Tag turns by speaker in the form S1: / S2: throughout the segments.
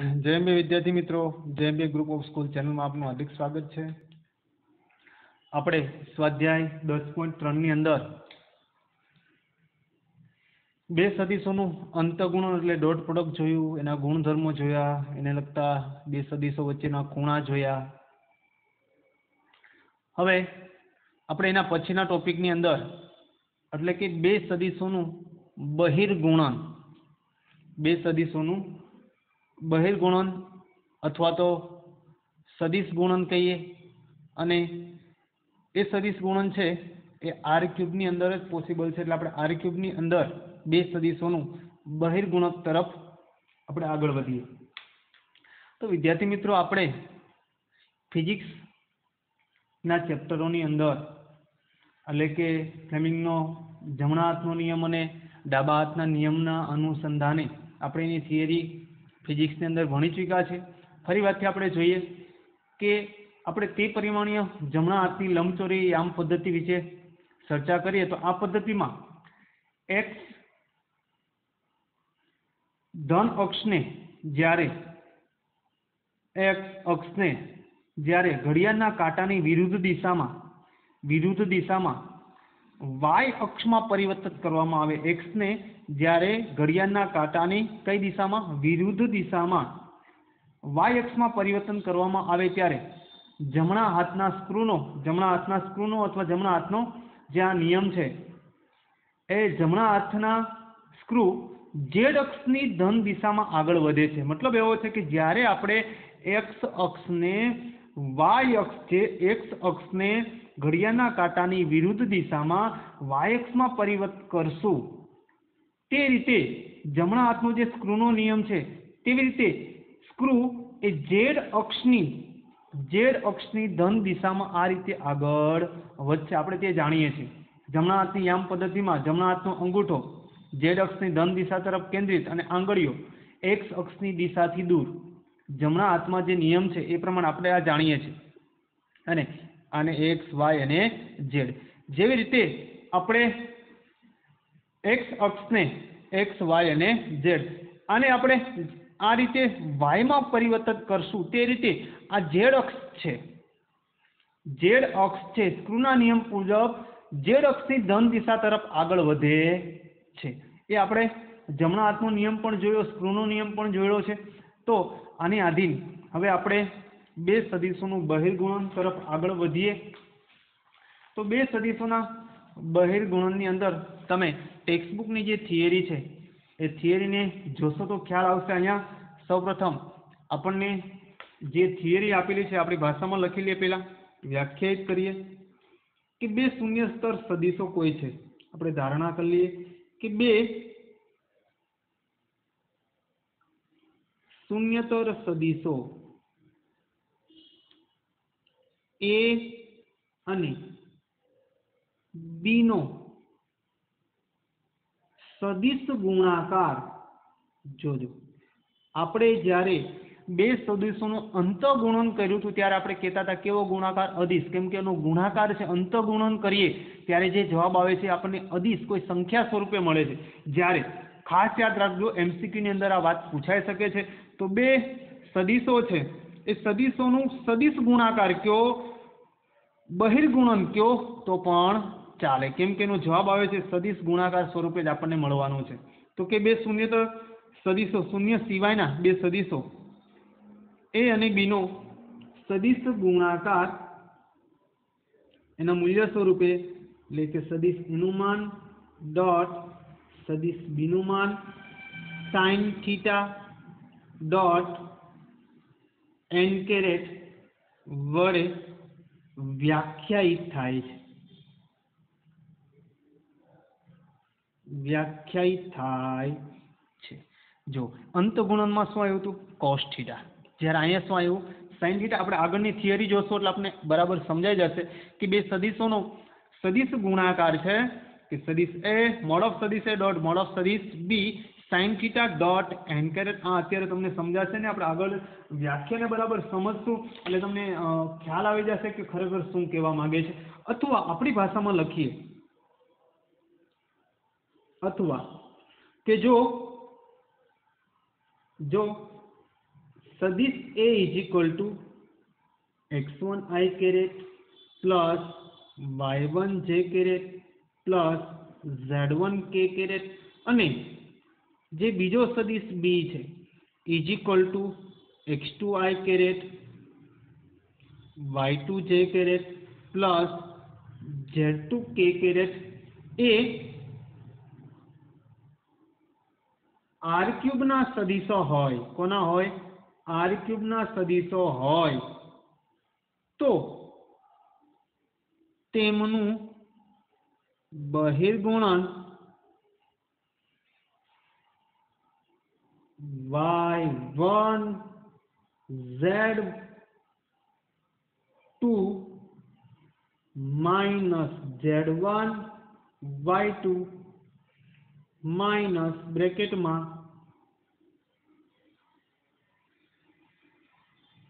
S1: જયંબે વિદ્યાર્થી મિત્રો Jay Ambe group of school ચેનલમાં આપનું હાર્દિક સ્વાગત છે. આપણે સ્વાધ્યાય દસ પોઈન્ટ ત્રણની અંદર બે સદીશોનું અંતગુણ એટલે ડોટ પ્રોડક્ટ જોયું, એના ગુણધર્મો જોયા, એને લગતા બે સદીશો વચ્ચેના ખૂણા જોયા. હવે આપણે એના પછીના ટોપિકની અંદર, એટલે કે બે સદીશોનું બહિર્ગુણન, બે સદીશોનું બહિર્ગુણન અથવા તો સદિશ ગુણન કહીએ. અને એ સદિશ ગુણન છે એ આર ક્યુબની અંદર જ પોસિબલ છે. એટલે આપણે આર ક્યુબની અંદર બે સદીશોનું બહિર્ગુણક તરફ આપણે આગળ વધીએ. તો વિદ્યાર્થી મિત્રો, આપણે ફિઝિક્સના ચેપ્ટરોની અંદર, એટલે કે ફ્લેમિંગનો, જમણા હાથનો નિયમ અને ડાબા હાથના નિયમના અનુસંધાને આપણે એની થિયરી ફિઝિક્સની અંદર ભણી ચૂક્યા છે. ફરી વાતથી આપણે જોઈએ કે આપણે તે પરિમાણીય જમણા હાથની લંબચોરી યામ પદ્ધતિ વિશે ચર્ચા કરીએ તો આ પદ્ધતિમાં એક્સ ધન અક્ષને જ્યારે એક્સ અક્ષને જ્યારે ઘડિયાળના કાંટાની વિરુદ્ધ દિશામાં વિરુદ્ધ દિશામાં વાય અક્ષમાં પરિવર્તિત કરવામાં આવે એક્સને જ્યારે ઘડિયાળના કાંટાની કઈ દિશામાં? વિરુદ્ધ દિશામાં. વાય અક્ષમાં પરિવર્તન કરવામાં આવે ત્યારે જમણા હાથના સ્ક્રૂનો, જમણા હાથના સ્ક્રૂનો અથવા જમણા હાથનો જે આ નિયમ છે, એ જમણા હાથના સ્ક્રૂ ઝેડ અક્ષની ધન દિશામાં આગળ વધે છે. મતલબ એવો છે કે જ્યારે આપણે એક્સ અક્ષને વાય અક્ષ છે એક્સ અક્ષને ઘડિયાળના કાંટાની વિરુદ્ધ દિશામાં વાય અક્ષમાં પરિવર્તન કરશું તે રીતે જમણા હાથનો જે સ્ક્રૂનો નિયમ છે, તેવી રીતે સ્ક્રૂ એ ઝેડ અક્ષની ઝેડ અક્ષની ધન દિશામાં આ રીતે આગળ વધશે આપણે તે જાણીએ છીએ. જમણા હાથની યામ પદ્ધતિમાં જમણા હાથનો અંગૂઠો ઝેડ અક્ષની ધન દિશા તરફ કેન્દ્રિત અને આંગળીઓ એક્સ અક્ષની દિશાથી દૂર. જમણા હાથમાં જે નિયમ છે, એ પ્રમાણે આપણે આ જાણીએ છીએ. અને આને એક્સ, વાય અને ઝેડ. જેવી રીતે આપણે એક્સ અક્ષને એક્સ વાય અને ઝેડ આને આપણે આ રીતે વાયમાં પરિવર્તન કરશું તે રીતે આ ઝેડ અક્ષ છે. ઝેડ અક્ષ છે. સ્ક્રૂના નિયમ મુજબ ઝેડ અક્ષની ધન દિશા તરફ આગળ વધે છે. એ આપણે જમણા હાથનો નિયમ પણ જોયો, સ્ક્રૂનો નિયમ પણ જોયો છે. તો આની આધીન હવે આપણે બે સદીશોનું બહિર્ગુણન તરફ આગળ વધીએ. તો બે સદીશોના બહિર્ગુણનની અંદર તમે ટેક્સ્ટબુકની જે થિયરી છે, એ થિયરીને જોશો તો ખ્યાલ આવશે અહીંયા. સૌપ્રથમ આપણને જે થિયરી આપેલી છે, આપણી ભાષામાં લખી લઈએ પહેલાં, વ્યાખ્યાયિત કરીએ કે બે શૂન્ય સ્તર સદીશો કોઈ છે. આપણે ધારણા કરી લઈએ કે બે શૂન્યતર સદીશો એ અને બીનો સદિશ ગુણાકાર જોજો. આપણે જ્યારે બે સદિશોનું અંતગુણન કર્યું હતું, ત્યારે આપણે કહેતા હતા, કેવો ગુણાકાર? અદિશ. કેમ કે એનો ગુણાકાર છે, અંતગુણન કરીએ, ત્યારે જે જવાબ આવે છે, આપણને અદિશ કોઈ સંખ્યા સ્વરૂપે મળે છે. જ્યારે, ખાસ યાદ રાખજો એમસીક્યુની અંદર આ વાત પૂછાઈ શકે છે. તો બે સદીશો છે. એ સદીશોનું સદિશ ગુણાકાર કયો? બહિર્ગુણન કયો? તો પણ ચાલે. કેમ કે એનો જવાબ આવે છે સદિશ ગુણાકાર સ્વરૂપે જ આપણને મળવાનો છે. તો કે બે શૂન્ય તો સદીશો, શૂન્ય સિવાયના બે સદીશો. એ અને બીનો સદિશ ગુણાકાર એના મૂલ્ય સ્વરૂપે એટલે કે સદિશ એનું ડોટ સદિશ બીનું માન sine theta dot N caret વડે વ્યાખ્યાયિત થાય છે. વ્યાખ્યાયિત થાય છે. જો અંતગુણનમાં શું આવ્યું હતું? કોસ જ્યારે અહીંયા શું આવ્યું? સાઇન થીટા આપણે આગળની થિયરી જોશો એટલે આપણે બરાબર સમજાઈ જશે કે બે સદીશોનો સદીશ ગુણાકાર છે કે સદીશ એ મોડ ઓફ સદીશ એ ડોટ મોડ ઓફ સદીશ B sine theta dot N caret આ અત્યારે તમને સમજાશે ને આપણે આગળ વ્યાખ્યાને બરાબર સમજશું એટલે તમને ખ્યાલ આવી જશે કે ખરેખર શું કહેવા માંગે છે. અથવા આપણી ભાષામાં લખીએ. અથવા કે જો જો સદિશ A is equal to X one I caret plus Y one J caret plus Z one K caret અને જે બીજો સદિશ બી છે is equal to X two I caret Y two J caret plus Z two K caret A R ક્યુબના સદિશો હોય, કોના હોય? આર ક્યુબના સદિશો હોય. તો તેમનું બહિર્ગુણન Y one Z two minus Z one Y two minus બ્રેકેટમાં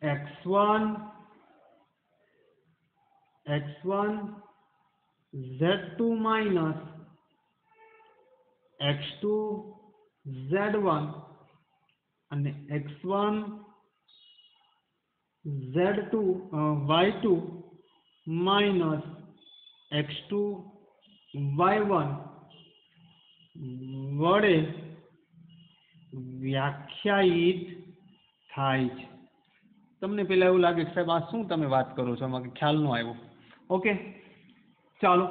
S1: X one X one, Z two minus X two, Z one અને X one, Z two Y two minus X two, Y one વડે વ્યાખ્યાયિત થાય છે. તમને પેલા એવું લાગે કે સાહેબ આ શું તમે વાત કરો છો? એમાં ખ્યાલ ન આવ્યો. ઓકે, ચાલો.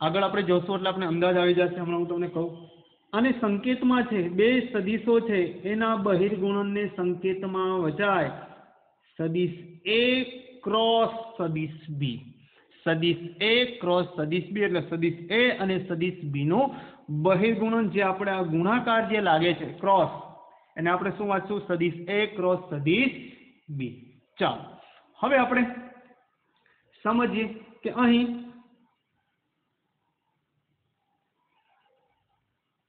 S1: આગળ આપણે જોશું એટલે આપણે અંદાજ આવી જશે, હમણાં હું તમને કહું. અને સંકેતમાં છે, બે સદીશો છે, એના બહિર્ગુણનને સંકેતમાં વચાય. સદીશ એ ક્રોસ સદિશ બી સદીશ એ ક્રોસ સદીશ બી એટલે સદિશ એ અને સદિશ બી નું બહિર્ગુણન જે આપણે આ ગુણાકાર જે લાગે છે ક્રોસ એને આપણે શું વાંચશું? સદીશ એ ક્રોસ સદીશ બી ચાલો, હવે આપણે સમજીએ કે અહીં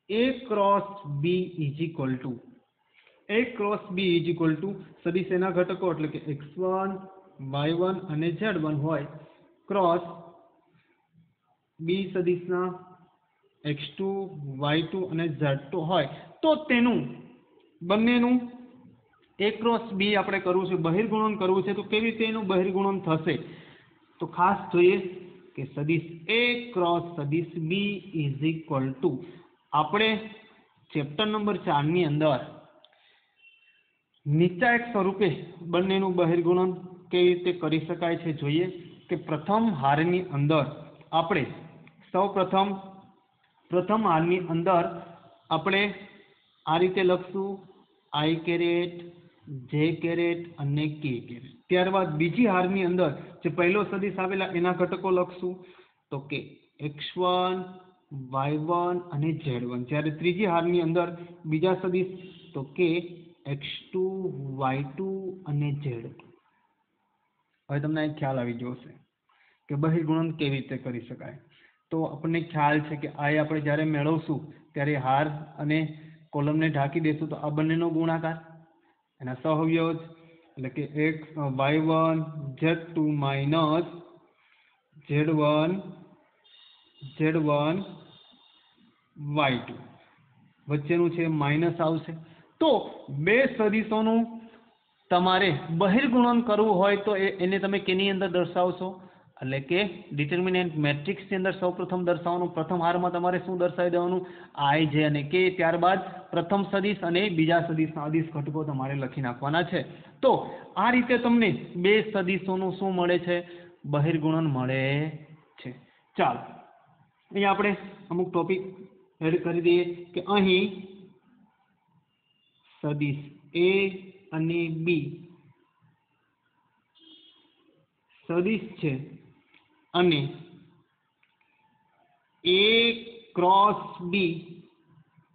S1: A cross B is equal to A cross B is equal to સદીશ એના ઘટકો એટલે કે એક્સ વન વાય વન અને ઝેડ વન હોય. ક્રોસ બી સદિશના એક્સ ટુ, વાય ટુ અને ઝેડ હોય, તો તેનું, બંનેનું એ ક્રોસ બી આપણે કરવું છે, બહિર્ગુણન કરવું છે, તો કેવી રીતે એનું બહિર્ગુણન થશે? તો ખાસ જોઈએ કે સદિશ એ ક્રોસ સદિશ બી ઇઝ ઇક્વલ ટુ આપણે ચેપ્ટર નંબર ચારની અંદર નીચા એક સ્વરૂપે બંનેનું બહિર્ગુણન કેવી રીતે કરી શકાય છે, જોઈએ કે પ્રથમ હારની અંદર આપણે સૌ પ્રથમ પ્રથમ હારની અંદર આપણે આ રીતે લખશું. આઈ કેરેટ જે કેરેટ અને કે કેરેટ ત્યારબાદ બીજી હારની અંદર જે પહેલો સદીશ આવેલા એના ઘટકો લખશું. તો કે એક્સ વન વાય વન અને ઝેડ વન જ્યારે ત્રીજી હારની અંદર બીજા સદીશ તો કે એક્સ ટુ વાય ટુ અને ઝેડ હવે તમને ખ્યાલ આવી જશે કે બહિર્ગુણન કેવી રીતે કરી શકાય? તો આપણને ખ્યાલ છે કે આ આપણે જ્યારે મેળવશું, ત્યારે હાર અને કોલમને ઢાંકી દેશું, તો આ બંનેનો ગુણાકાર. એના સહવ્યો જ એટલે કે X, Y one, Z two minus Z one Z one, Y two. વચ્ચેનું છે માઇનસ આવશે. તો બે સદિશોનું તમારે બહિર્ગુણન કરવું હોય તો એને તમે કેની અંદર દર્શાવશો? એટલે કે ડિટર્મિનેન્ટ મેટ્રિક્સની અંદર સૌપ્રથમ દર્શાવવાનું, પ્રથમ હારમાં તમારે શું દર્શાવી દેવાનું? આઈ જે અને કે ત્યારબાદ પ્રથમ સદીશ અને બીજા સદીશના અદિશ ઘટકો તમારે લખી નાખવાના છે. તો આ રીતે તમને બે સદીશોનું શું મળે છે? બહિર્ગુણન મળે છે. ચાલો, અહીંયા આપણે અમુક ટોપિક એડ કરી દઈએ કે અહીં સદિશ એ અને બી સદિશ છે. અને એ ક્રોસ બી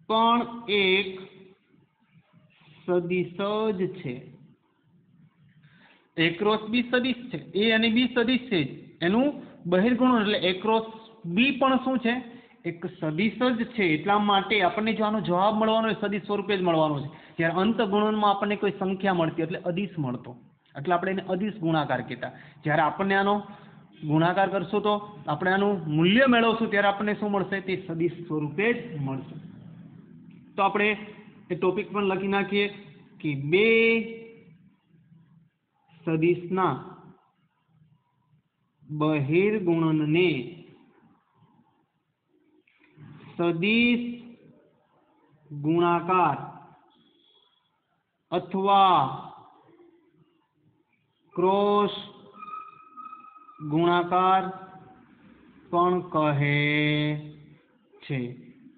S1: પણ એક સદિશ જ છે. એ ક્રોસ બી સદિશ છે. એ અને બી સદિશ છે. એનું બહિર્ગુણન એટલે એ ક્રોસ બી પણ શું છે? એક સદિશ જ છે. એટલા માટે આપણને જો આનો જવાબ મળવાનો હોય, સદિશ સ્વરૂપે જ મળવાનો છે. જ્યારે અંત ગુણનમાં આપણને કોઈ સંખ્યા મળતી એટલે અદિશ મળતો. એટલે આપણે એને અદિશ ગુણાકાર કહેતા. જ્યારે આપણને આનો ગુણાકાર કરશું તો આપણે આનું મૂલ્ય મેળવશું, ત્યારે આપણને શું મળશે? તે સદીશ સ્વરૂપે જ મળશે. તો આપણે એ ટોપિક પણ લખી નાખીએ કે બે સદીશના બહિર્ગુણનને સદીશ ગુણાકાર અથવા ક્રોસ ગુણાકાર પણ કહે છે.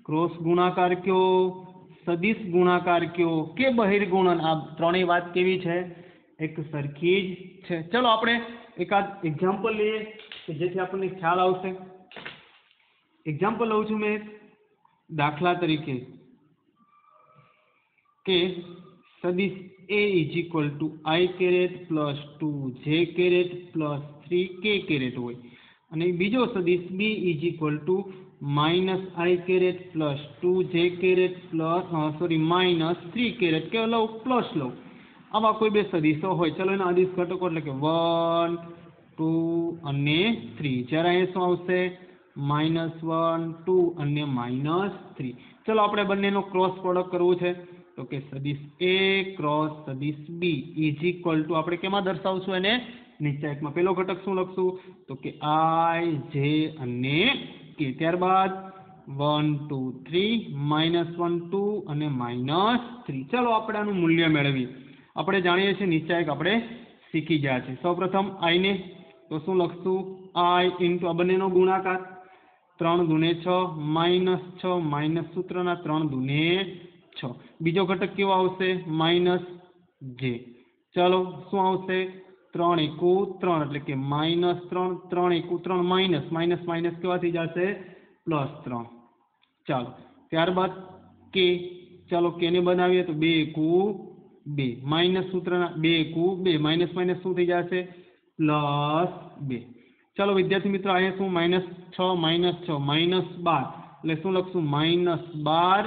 S1: ક્રોસ ગુણાકાર કયો, સદિશ ગુણાકાર કયો કે બહિર્ગુણન? આ ત્રણેય વાત કેવી છે? એક સરખી જ છે. ચલો આપણે એકાદ એક્ઝામ્પલ લઈએ કે જેથી આપણને ખ્યાલ આવશે. એક્ઝામ્પલ લઉં છું મેં દાખલા તરીકે કે સદિશ A is equal to I caret plus two J caret plus three K caret હોય. અને બીજો સદિશ B is equal to minus I caret plus two J caret plus sorry minus three caret કે લઉં? પ્લસ લઉં. આવા કોઈ બે સદિશો હોય. ચલો એના અદિશ ઘટકો એટલે કે વન ટુ અને થ્રી જ્યારે અહીંયા શું આવશે? માઇનસ વન ટુ અને માઇનસ થ્રી ચલો આપણે બંનેનો ક્રોસ પ્રોડક્ટ કરવું છે. તો કે સદિશ એ ક્રોસ સદિશ બી ઇઝ ઇક્વલ ટુ આપણે કેમાં દર્શાવશું એને? નીચા એકમાં. પેલો ઘટક શું લખશું? તો કે આઈ જે અને કે ત્યારબાદ one two three minus one two અને માઇનસ થ્રી ચલો, આપણે આનું મૂલ્ય મેળવીએ. આપણે જાણીએ છીએ નીચે એક આપણે શીખી ગયા છે સૌપ્રથમ આઈને તો શું લખશું? આઈ ઇન્ટુ આ બંનેનો ગુણાકાર. ત્રણ દુને છ માઇનસ છ માઇનસ સૂત્રના ત્રણ દુને છ બીજો ઘટક કેવો આવશે માઇનસ જે ચાલો શું આવશે ત્રણ એકુ ત્રણ એટલે કે માઇનસ ત્રણ ત્રણ એકુ ત્રણ માઇનસ માઇનસ માઇનસ કેવા થઈ જશે પ્લસ ત્રણ ચાલો ત્યારબાદ કે ચાલો કેને બનાવીએ તો બે એકુ બે માઇનસ સૂત્રના બે એકુ બે માઇનસ માઇનસ શું થઈ જશે પ્લસ બે ચાલો વિદ્યાર્થી મિત્રો અહીંયા શું માઇનસ છ માઇનસ છ માઇનસ બાર એટલે શું લખશું માઇનસ બાર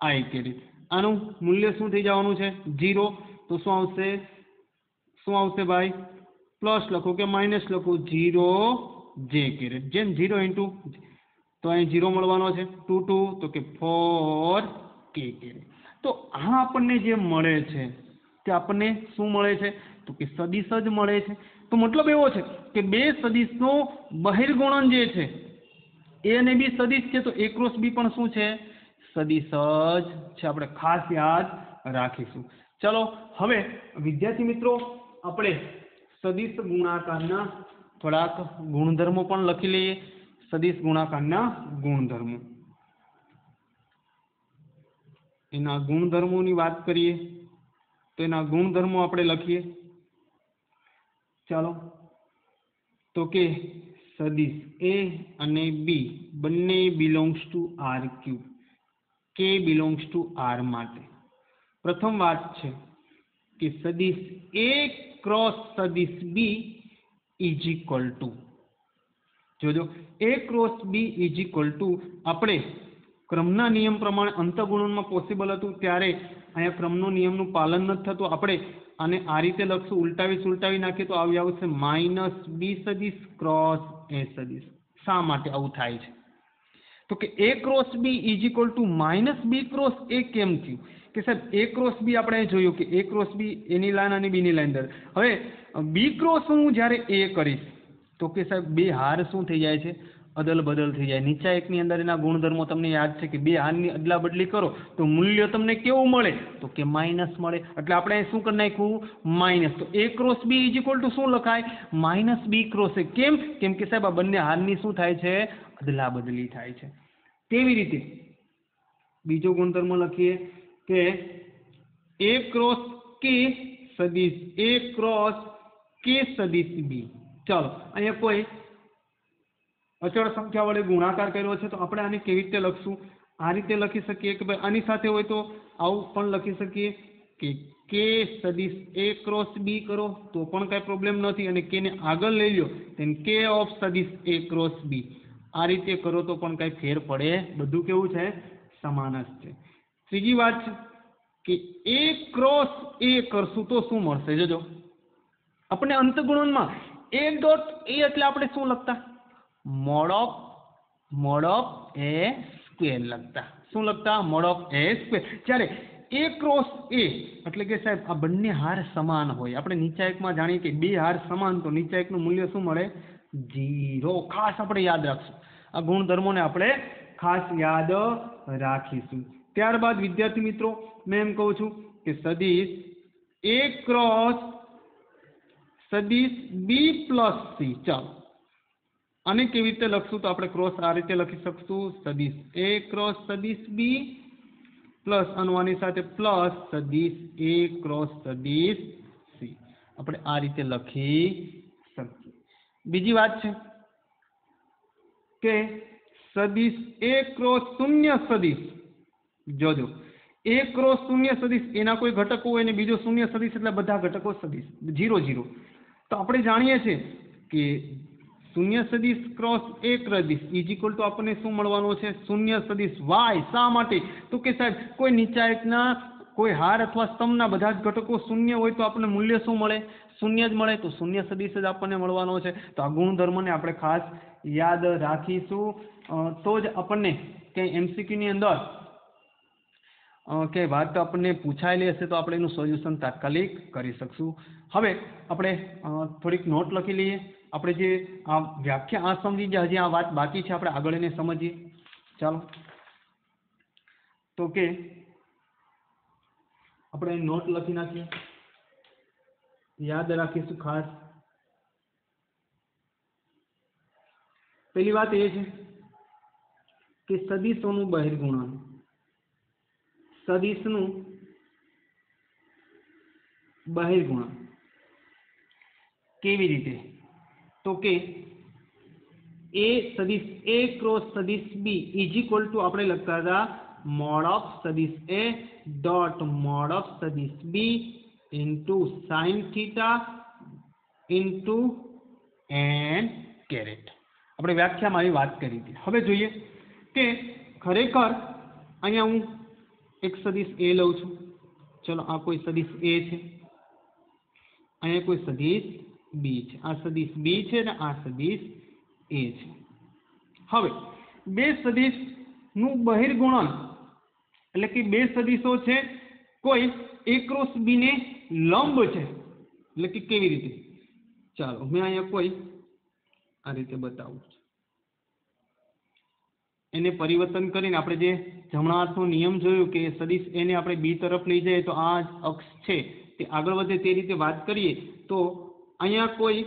S1: આઈ કેરી આનું મૂલ્ય શું થઈ જવાનું છે? જીરો તો શું આવશે? શું આવશે ભાઈ? પ્લસ લખો કે માઇનસ લખો જીરો જે કેરેટ જેમ જીરો ઇન્ટુ તો અહીં જીરો મળવાનો છે. ટુ ટુ, તો કે ફોર કે કેરેટ તો આ આપણને જે મળે છે, તે આપણને શું મળે છે? તો કે સદિશ જ મળે છે. તો મતલબ એવો છે કે બે સદિશનો બહિર્ગુણન જે છે, એ અને બી સદિશ છે, તો એ ક્રોસ બી પણ શું છે? સદિશ જ છે, આપણે ખાસ યાદ રાખીશું. ચલો, હવે વિદ્યાર્થી મિત્રો, આપણે સદિશ ગુણાકારના થોડાક ગુણધર્મો પણ લખી લઈએ. સદિશ ગુણાકારના ગુણધર્મો. એના ગુણધર્મોની વાત કરીએ, તો એના ગુણધર્મો આપણે લખીએ. ચાલો, તો કે સદિશ એ અને બી બંને બિલોંગ્સ ટુ આર ક્યુબ કે બિલોંગ્સ ટુ આર માટે? પ્રથમ વાત છે કે સદિશ એ ક્રોસ સદિશ બી ઇઝ ઇક્વલ ટુ જોજો A cross B is equal to આપણે ક્રમના નિયમ પ્રમાણે અંતગુણનમાં પોસિબલ હતું ત્યારે અહીંયા ક્રમનો નિયમનું પાલન નથી થતું. આપણે અને આ રીતે લખશું ઉલટાવી ઉલટાવી નાખીએ તો આવી આવશે માઇનસ બી સદિશ ક્રોસ એ સદિશ. શા માટે આવું થાય છે? તો કે A cross B is equal to minus B cross A કેમ થયું? કે સાહેબ એ ક્રોસ બી આપણે જોયું કે એ ક્રોસ બી એની લાઇન અને બીની લાઇન દર. હવે બી ક્રોસ હું જ્યારે એ કરીશ, તો કે સાહેબ, બે હાર શું થઈ જાય છે? અદલ બદલ થઈ જાય. નીચા એકની અંદર એના ગુણધર્મો તમને યાદ છે કે બે હારની અદલા બદલી કરો, તો મૂલ્ય તમને કેવું મળે? તો કે માઇનસ મળે. એટલે આપણે શું કરી નાખ્યું? માઇનસ. તો A cross B is equal to શું લખાય? માઇનસ બી ક્રોસ એ કેમ? કેમ કે સાહેબ, આ બંને હારની શું થાય છે? અદલા બદલી થાય છે. તેવી રીતે? બીજો ગુણધર્મ લખીએ કે એ ક્રોસ કે સદિશ. એ ક્રોસ કે સદિશ બી ચાલો, અહીંયા કોઈ અચળ સંખ્યા વડે ગુણાકાર કર્યો છે, તો આપણે આને કેવી રીતે લખશું? આ રીતે લખી શકીએ કે ભાઈ આની સાથે હોય તો આવું પણ લખી શકીએ કે કે સદીશ એ ક્રોસ બી કરો, તો પણ કાંઈ પ્રોબ્લેમ નથી, અને કેને આગળ લઈ લો તેને કે ઓફ સદીશ એ ક્રોસ બી આ રીતે કરો તો પણ કાંઈ ફેર પડે. બધું કેવું છે? સમાન જ છે. ત્રીજી વાત છે કે એ ક્રોસ એ કરશું તો શું મળશે? જોજો. આપણે અંતગુણનમાં એ ડોટ એ એટલે આપણે શું લખતા? મોડ ઓફ એ સ્ક્વેર લખતા. શું લખતા? મોડ એ સ્ક્વેર જ્યારે એ ક્રોસ એ એટલે કે સાહેબ આ બંને હાર સમાન હોય. આપણે નીચા એકમાં જાણીએ કે બે હાર સમાન, તો નીચા એકનું મૂલ્ય શું મળે? જીરો ખાસ આપણે યાદ રાખશું. આ ગુણધર્મોને આપણે ખાસ યાદ રાખીશું. ત્યારબાદ વિદ્યાર્થી મિત્રો, મેં એમ કહું છું કે સદીશ એ ક્રોસ સદીશ બી પ્લસ સી ચાલો. આને કેવી રીતે લખશું તો આપણે ક્રોસ આ રીતે લખી શકશું. સદીશ એ ક્રોસ સદીશ બી પ્લસ અનવાની સાથે પ્લસ સદીશ એ ક્રોસ સદીશ સી આપણે આ રીતે લખી શકીએ. બીજી વાત છે કે સદીશ એ ક્રોસ શૂન્ય સદીશ. જોજો. એ ક્રોસ શૂન્ય સદીશ એના કોઈ ઘટકો હોય ને બીજો શૂન્ય સદીશ એટલે બધા ઘટકો સદીશ. ઝીરો ઝીરો તો આપણે જાણીએ છીએ કે શૂન્ય સદીશ ક્રોસ એક સદીશ ઇઝ ઇક્વલ ટુ આપણને શું મળવાનું છે? શૂન્ય સદીશ વાય શા માટે? તો કે સાહેબ, કોઈ નીચા એકના કોઈ હાર અથવા સ્તંભના બધા જ ઘટકો શૂન્ય હોય તો આપણને મૂલ્ય શું મળે? શૂન્ય જ મળે તો શૂન્ય સદીશ જ આપણને મળવાનો છે. તો આ ગુણધર્મને આપણે ખાસ યાદ રાખીશું. તો જ આપણને કે એમસીક્યુની અંદર કે વાત આપણને પૂછાયેલી હશે તો આપણે એનું સોલ્યુશન તાત્કાલિક કરી શકશું. હવે આપણે થોડીક નોટ લખી લઈએ. આપણે જે આ વ્યાખ્યા આ સમજી ગયા હજી આ વાત બાકી છે, આપણે આગળ એને સમજીએ. ચાલો. તો કે આપણે નોટ લખી નાખીએ. યાદ રાખીશું ખાસ. પહેલી વાત એ છે કે સદીશોનું બહિર્ગુણન. સદીશનું બહિર્ગુણન કેવી રીતે? તો કે એ સદીશ એ ક્રોસ સદિશ બી ઇઝ ઇક્વલ ટુ આપણે લખતા હતા મોડ ઓફ સદિશ એ ડોટ મોડ ઓફ સદિશ B into sine theta into N caret આપણે વ્યાખ્યામાં આવી વાત કરી હતી. હવે જોઈએ કે ખરેખર અહીંયા હું એક સદિશ એ લઉં છું. ચલો, આ કોઈ સદીશ એ છે. અહીંયા કોઈ સદીશ બી છે. આ સદીશ બી છે ને આ સદીશ એ છે. હવે બે સદીશનું બહિર્ગુણન એટલે કે બે સદીશો છે કોઈ એ ક્રોસ બી ને લંબ છે. એટલે કે કેવી રીતે? ચાલો, મેં અહીંયા કોઈ આ રીતે બતાવું છું. એને પરિવર્તન કરીને આપણે જે જમણા હાથનો નિયમ જોયું કે સદીશ એને આપણે બી તરફ લઈ જઈએ તો આ અક્ષ છે. તે આગળ વધે તે રીતે વાત કરીએ તો અહીંયા કોઈ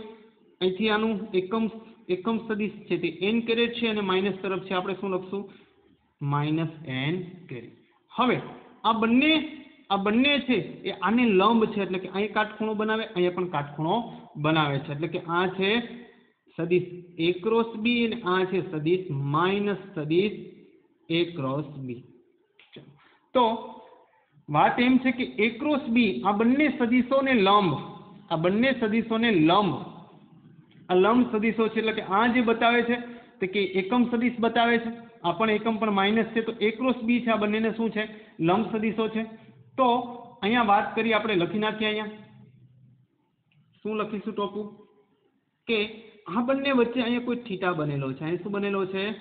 S1: અહીંથી આનું એકમ એકમ સદીશ છે તે એન કેરેટ છે અને માઇનસ તરફ છે. આપણે શું લખશું? માઇનસ એન કેરેટ હવે આ બંને આ બંને છે એ આને લંબ છે એટલે કે અહીં કાટખૂણો બનાવે, અહીંયા પણ કાટખૂણો બનાવે છે. એટલે કે આ છે સદીશ એ ક્રોસ બી અને આ છે સદીશ માઇનસ સદીશ એ ક્રોસ બી તો વાત એમ છે કે એ ક્રોસ બી આ બંને સદીશોને લંબ આ બંને સદિશોને લંબ. આ લંબ સદિશો છે એટલે કે આ જે બતાવે છે તે કે એકમ સદીશ બતાવે છે. આ પણ એકમ પણ માઇનસ છે. તો એ બી છે આ બંનેને શું છે? લંબ સદિશો છે. તો અહીંયા વાત કરી આપણે લખી નાખીએ અહીંયા. શું લખીશું ટોપું? કે આ બંને વચ્ચે અહીંયા કોઈ થીટા બનેલો છે. અહીં શું બનેલો છે?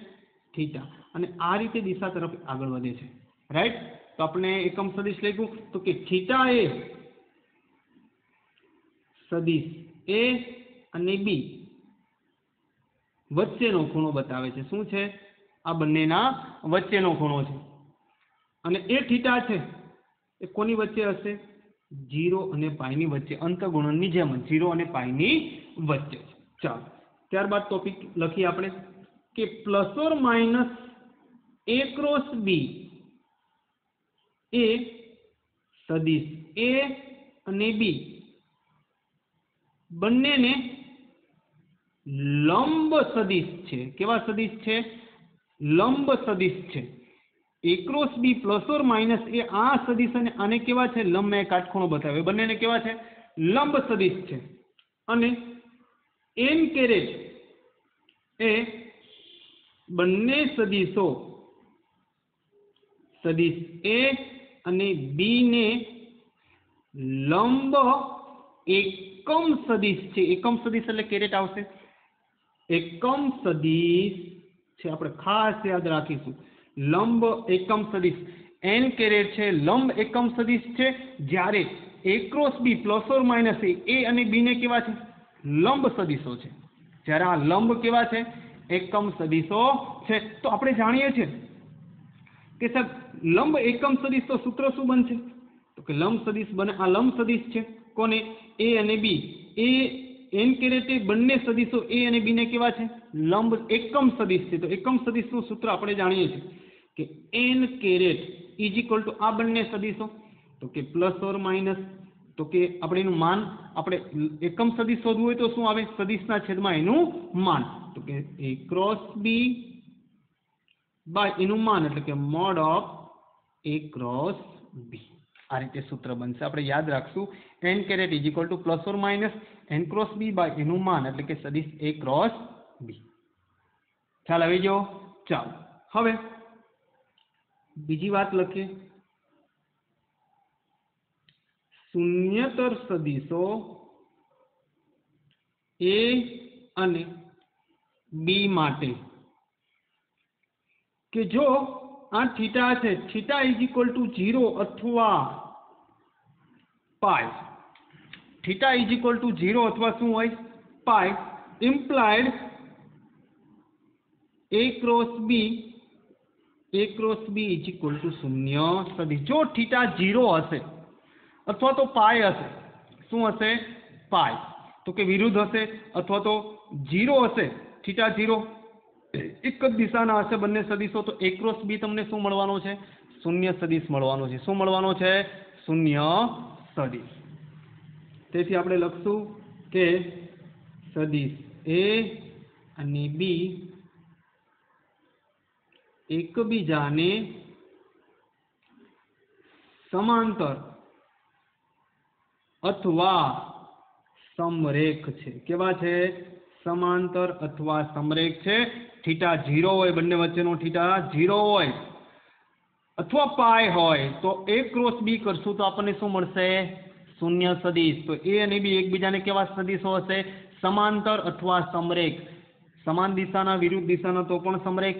S1: થીટા. અને આ રીતે દિશા તરફ આગળ વધે છે. રાઈટ? તો આપણે એકમ સદિશ લખ્યું. તો કે થીટા એ સદીશ એ અને બી વચ્ચેનો ખૂણો બતાવે છે. શું છે? આ બંનેના વચ્ચેનો ખૂણો છે. અને એ થીટા છે. એ કોની વચ્ચે હશે? જીરો અને પાઈની વચ્ચે. અંતગુણનની જેમ જીરો અને પાઈની વચ્ચે ચાલો. ત્યારબાદ ટોપિક લખીએ આપણે કે plus or minus A cross B એ સદીશ એ અને બી બંનેને લંબ સદિશ છે. કેવા સદિશ છે? લંબ સદિશ છે. A cross B plus or minus એ આ સદિશ અને આને કેવા છે? લંબ મેં કાટખૂણો બતાવ્યો. બંનેને કેવા છે? લંબ સદિશ છે. અને એન કેરેટ એ બંને સદિશો, સદિશ એ અને બી ને લંબ એકમ સદીશ છે. એકમ સદીશ એટલે કેરેટ આવશે? એકમ સદીશ છે, આપણે ખાસ યાદ રાખીશું. લંબ એકમ સદીશ. એન કેરેટ છે, લંબ એકમ સદિશ છે. જ્યારે A cross B plus or minus A અને બી ને કેવા છે? લંબ સદિશો છે. જ્યારે આ લંબ કેવા છે? એકમ સદિશો છે. તો આપણે જાણીએ છીએ કે સાહેબ, લંબ એકમ સદિશ તો સૂત્ર શું બનશે? તો કે લંબ સદિશ બને આ લંબ સદિશ છે. કોને? એ અને બી. એ, એન કેરેટ બંને સદિશો એ અને બીને કેવા છે? લંબ એકમ સદિશ છે. તો એકમ સદિશનું સૂત્ર આપણે જાણીએ છીએ કે n caret is equal to આ બંને સદિશો. તો કે પ્લસ ઓર માઇનસ તો કે આપણે એનું માન, આપણે એકમ સદિશ શોધવું હોય તો શું આવે? સદિશના છેદમાં એનું માન. તો કે એ ક્રોસ બી બાય એનું માન, એટલે કે mod of A cross B આ રીતે સૂત્ર બનશે. આપણે યાદ રાખશું n caret is equal to plus or minus n cross b by એનું માન એટલે કે સદીશ એ ક્રોસ બી ખ્યાલ આવી ગયો? ચાલો, હવે બીજી વાત લખીએ. શૂન્યતર સદીશો એ અને બી માટે, કે જો આ થીટા છે. Theta is equal to zero અથવા pi theta is equal to zero અથવા શું હોય? Pi implied a cross b a cross b is equal to શૂન્ય સદી. જો થીટા ઝીરો હશે અથવા તો પાય હશે, શું હશે? પાય તો કે વિરુદ્ધ હશે અથવા તો ઝીરો હશે. થીટા ઝીરો એક જ દિશાના હશે બંને સદિશો, તો એ ક્રોસ બી તમને શું મળવાનો છે? શૂન્ય સદિશ મળવાનો છે. શું મળવાનો છે? શૂન્ય સદિશ. તેથી આપણે લખશું કે સદિશ એ અને બી એકબીજાને સમાંતર અથવા સમરેખ છે. કેવા છે? સમાંતર અથવા સમરેખ છે. થીટા ઝીરો હોય, બંને વચ્ચેનો થીટા ઝીરો હોય અથવા પાય હોય, તો એ ક્રોસ બી કરશું તો આપણને શું મળશે? શૂન્ય સદીશ. તો એ અને બી એકબીજાને કેવા સદીશો હશે? સમાંતર અથવા સમરેખ. સમાન દિશાના, વિરુદ્ધ દિશાના તો પણ સમરેખ.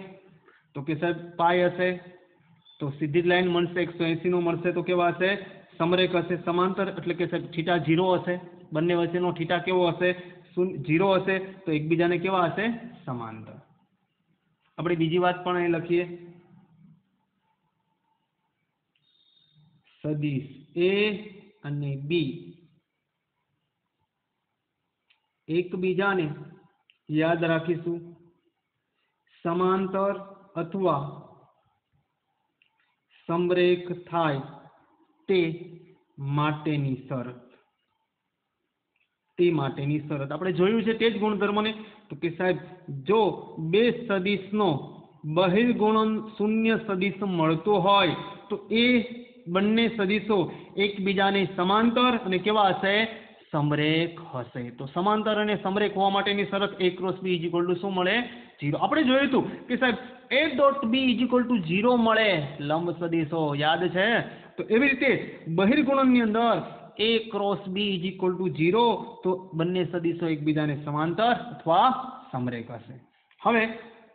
S1: તો કે સાહેબ, પાય હશે? તો સીધી જ લાઈન મળશે, એકસો એંસીનું મળશે તો કેવા હશે? સમરેખ હશે, સમાંતર. એટલે કે સાહેબ, થીટા ઝીરો હશે. બંને વચ્ચેનો થીટા કેવો હશે? ઝીરો હશે તો એકબીજાને કેવા હશે? સમાંતર. આપણે બીજી વાત પણ અહીં લખીએ. સદિશ એ અને બી. એકબીજાને યાદ રાખીશું. સમાંતર અથવા સમરેખ થાય તે માટેની શરત. તે માટેની શરત. આપણે જોયું છે તે જ ગુણધર્મને. તો કે સાહેબ, જો બે સદિશનો બહિર્ગુણન શૂન્ય સદિશ મળતો હોય, તો એ બંને સદિશો એકબીજાને સમાંતર અને કેવા હશે? સમરેખ હશે. તો સમાંતર અને સમરેખ હોવા માટેની શરત a cross b is to શું મળે? જીરો આપણે જોયું હતું કે સાહેબ a dot b is to zero મળે. લંબ સદિશો. યાદ છે? તો એવી રીતે બહિર્ગુણનની અંદર a cross b is equal to zero તો બંને સદિશો એકબીજાને સમાંતર અથવા સમરેખ હશે હવે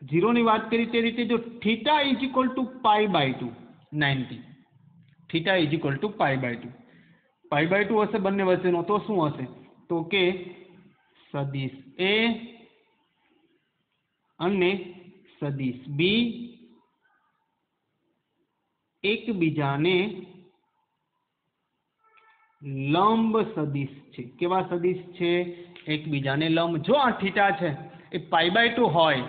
S1: જીરોની વાત કરી તે રીતે જો theta is equal to pi by two ninety theta is equal to pi by two pi by two હશે બંને વચ્ચેનો તો શું હશે તો કે સદિશ એ અને સદિશ બી એકબીજાને લંબ સદિશ છે. કેવા સદિશ છે? એકબીજાને લંબ. જો આ થીટા છે, એ પાઈ બાય ટુ હોય,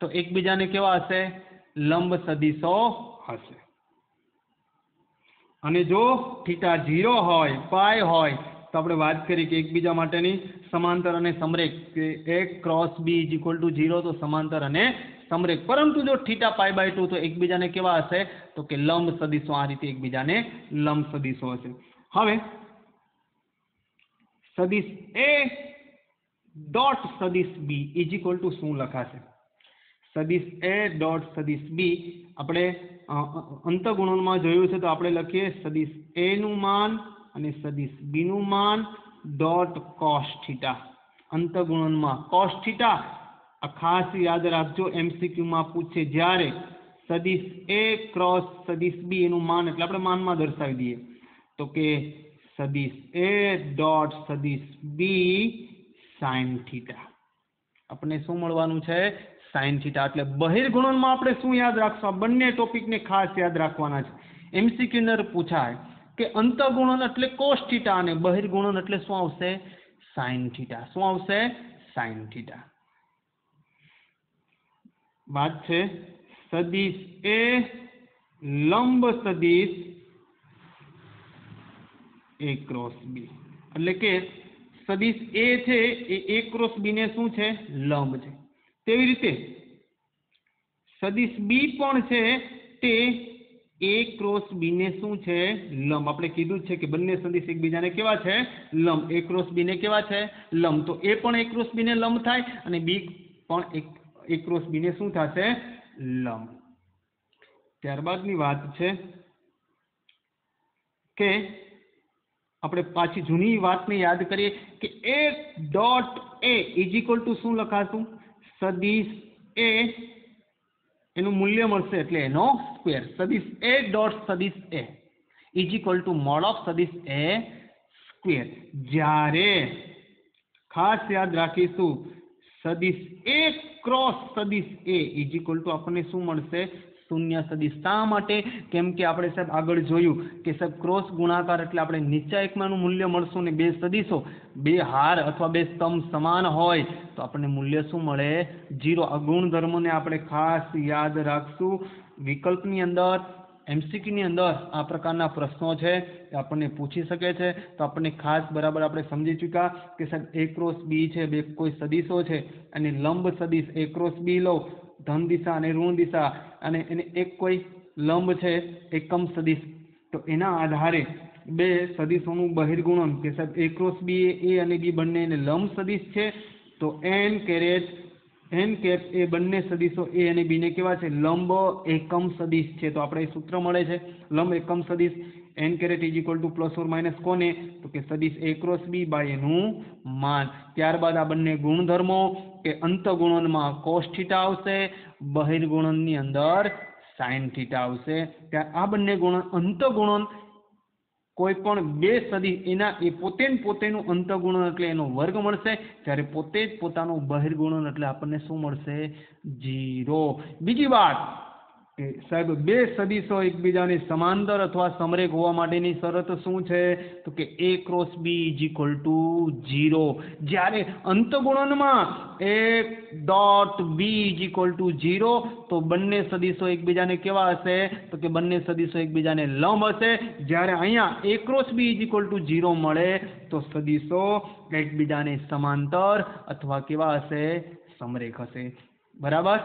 S1: તો એકબીજાને કેવા હશે? લંબ સદિશો હશે. અને જો થીટા ઝીરો હોય પાય હોય, તો આપણે વાત કરી કે એકબીજા માટેની સમાંતર અને સમરેખ, કે એક cross b is equal to zero તો સમાંતર અને સમરેખ. પરંતુ જો થીટા પાઈ બાય ટુ તો એકબીજાને કેવા હશે? તો કે લંબ સદિશો. આ રીતે એકબીજાને લંબ સદિશો હશે. હવે સદિશ એ ડોટ સદિશ બી ઇઝ ઇક્વલ ટુ શું લખાશે? સદિશ એ ડોટ સદિશ બી આપણે અંતગુણનમાં જોયું છે તો આપણે લખીએ સદિશ એનું માન અને સદિશ બીનું માન ડોટ કોસ થીટા અંતગુણનમાં કોસ આ ખાસ યાદ રાખજો એમસીક્યુમાં પૂછે જ્યારે સદિશ એ ક્રોસ સદિશ બી એનું માન, એટલે આપણે માનમાં દર્શાવી દઈએ. તો કે સદિશ એ ડોટ સદિશ બી સાઇન થીટા આપણને શું મળવાનું છે સાઇન થીટા એટલે બહિર્ગુણનમાં આપણે શું યાદ રાખશું આ બંને ટોપિકને ખાસ યાદ રાખવાના છે એમસીક્યુ અંદર પૂછાય કે અંતઃગુણન એટલે કોસ થીટા અને બહિર્ગુણન એટલે શું આવશે સાઇન થીટા શું આવશે સાઇન થીટા વાત છે સદિશ એ લંબ સદિશ એ ક્રોસ બી એટલે કે સદિશ એ છે એ એ ક્રોસ બી ને શું છે? લંબ છે. તેવી રીતે સદિશ બી પણ છે તે એ ક્રોસ બી ને શું છે? લંબ. આપણે કીધું છે કે બંને સદિશ એકબીજાને કેવા છે? લંબ. એ ક્રોસ બી ને કેવા છે? લંબ. તો એ પણ એ ક્રોસ બી ને લંબ થાય અને બી પણ એક એ ક્રોસ બી ને શું થશે? લંબ. ત્યારબાદની વાત છે કે આપણે પાછી જૂની વાતને યાદ કરીએ કે a dot a is equal to શું લખાશું સદીશ એ એનું મૂલ્ય મળશે એટલે એનો સ્ક્વેર સદીશ એ dot સદીસ a. Is equal to mod of સદીસ A square જ્યારે ખાસ યાદ રાખીશું સદિશ એ ક્રોસ સદિશ એ ઇઝ ઇક્વલ ટુ આપણને શું મળશે? શૂન્ય સદિશ. શા માટે? કેમ કે આપણે સાહેબ આગળ જોયું કે સાહેબ ક્રોસ ગુણાકાર એટલે આપણે નીચા એકમાંનું મૂલ્ય મળશું ને બે સદિશો. બે હાર અથવા બે સ્તંભ સમાન હોય તો આપણને મૂલ્ય શું મળે? જીરો. આ ગુણધર્મોને આપણે ખાસ યાદ રાખશું. વિકલ્પની અંદર એમસીક્યુની અંદર આ પ્રકારના પ્રશ્નો છે એ આપણને પૂછી શકે છે. તો આપણને ખાસ બરાબર આપણે સમજી ચૂક્યા કે સાહેબ એ ક્રોસ બી છે, બે કોઈ સદિશો છે. અને લંબ સદિશ એ ક્રોસ બી લો, ધન દિશા અને ઋણ દિશા. અને એને એક કોઈ લંબ છે, એકમ સદિશ. તો એના આધારે બે સદિશોનું બહિર્ગુણન કે સાહેબ એ ક્રોસ બી એ અને બી બંને એને લંબ સદિશ છે. તો એન કેરેટ એન કેપ એ બંને સદિશો એ અને બીને કેવા છે? લંબ એકમ સદિશ છે. તો આપણે સૂત્ર મળે છે. લંબ એકમ સદિશ n caret is equal to plus or minus કોને? તો કે સદિશ એ ક્રોસ બી બાય એનું માન. ત્યારબાદ આ બંને ગુણધર્મો કે અંતગુણનમાં કોસ થીટા આવશે, બહિર્ગુણનની અંદર સાઇન થીટા આવશે. ત્યાં આ બંને ગુણ અંતગુણન કોઈ પણ બે સદી એના એ પોતે પોતેનું અંતગુણન એટલે એનો વર્ગ મળશે. જ્યારે પોતે જ પોતાનું બહિર્ગુણન એટલે આપણને શું મળશે? જીરો. બીજી વાત સાહેબ, બે સદીશો એકબીજાની સમાંતર અથવા સમરેખ હોવા માટેની શરત શું છે? તો કે a cross b is equal to zero જ્યારે અંતગુણનમાં a dot b is equal to zero તો બંને સદીશો એકબીજાને કેવા હશે? તો કે બંને સદિશો એકબીજાને લંબ હશે. જ્યારે અહીંયા a cross b is equal to zero મળે, તો સદીશો એકબીજાને સમાંતર અથવા કેવા હશે? સમરેખ હશે. બરાબર?